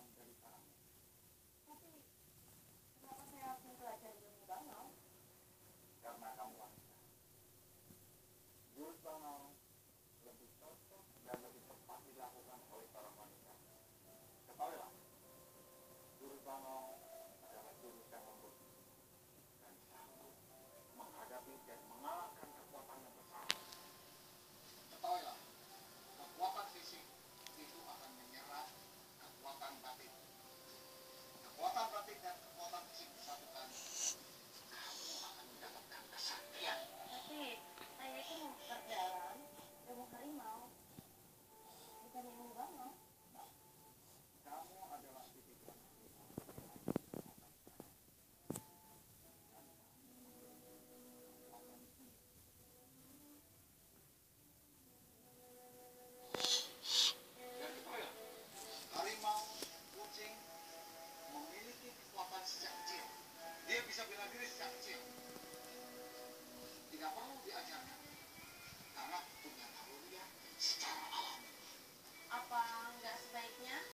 35.